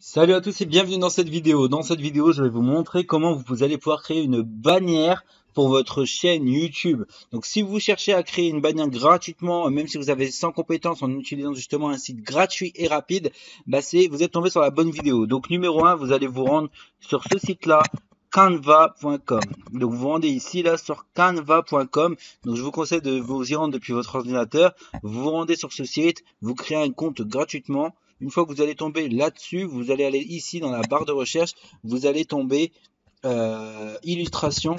Salut à tous et bienvenue dans cette vidéo. Dans cette vidéo, je vais vous montrer comment vous allez pouvoir créer une bannière pour votre chaîne YouTube. Donc si vous cherchez à créer une bannière gratuitement, même si vous avez 100 compétences en utilisant justement un site gratuit et rapide, bah c'est vous êtes tombé sur la bonne vidéo. Donc numéro 1, vous allez vous rendre sur ce site-là canva.com. Donc vous vous rendez ici là sur canva.com. Donc je vous conseille de vous y rendre depuis votre ordinateur. Vous vous rendez sur ce site, vous créez un compte gratuitement. Une fois que vous allez tomber là-dessus, vous allez aller ici dans la barre de recherche, vous allez tomber euh, illustration.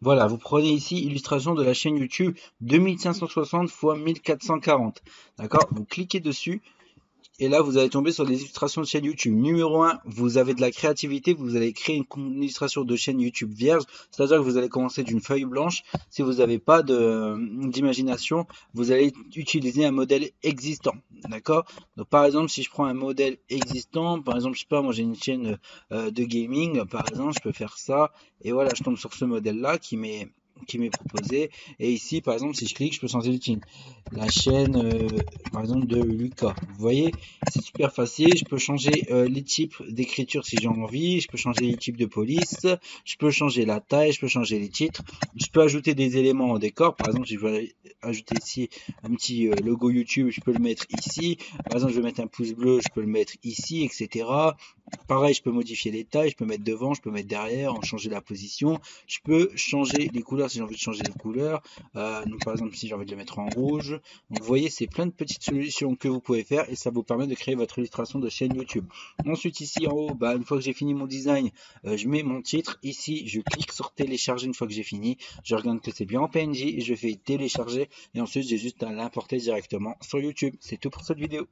Voilà, vous prenez ici illustration de la chaîne YouTube 2560 x 1440. D'accord? Vous cliquez dessus et là, vous allez tomber sur des illustrations de chaîne YouTube. Numéro 1, vous avez de la créativité, vous allez créer une illustration de chaîne YouTube vierge, c'est-à-dire que vous allez commencer d'une feuille blanche. Si vous n'avez pas d'imagination, vous allez utiliser un modèle existant. D'accord? Donc par exemple, si je prends un modèle existant, par exemple, je sais pas, moi j'ai une chaîne euh, de gaming, par exemple, je peux faire ça, et voilà, je tombe sur ce modèle-là qui met qui m'est proposé. Et ici, par exemple, si je clique, je peux changer le titre. La chaîne, euh, par exemple, de Lucas. Vous voyez, c'est super facile. Je peux changer euh, les types d'écriture si j'en envie. Je peux changer les types de police. Je peux changer la taille. Je peux changer les titres. Je peux ajouter des éléments au décor. Par exemple, je vais ajouter ici un petit euh, logo YouTube. Je peux le mettre ici. Par exemple, je vais mettre un pouce bleu. Je peux le mettre ici, etc. Pareil, je peux modifier les tailles. Je peux mettre devant. Je peux mettre derrière. En changer la position. Je peux changer les couleurs si j'ai envie de changer de couleur. Euh, donc par exemple si j'ai envie de le mettre en rouge. Donc vous voyez c'est plein de petites solutions que vous pouvez faire et ça vous permet de créer votre illustration de chaîne YouTube. Ensuite ici en haut, bah, une fois que j'ai fini mon design, euh, je mets mon titre. Ici je clique sur télécharger une fois que j'ai fini. Je regarde que c'est bien en PNG et je fais télécharger et ensuite j'ai juste à l'importer directement sur YouTube. C'est tout pour cette vidéo.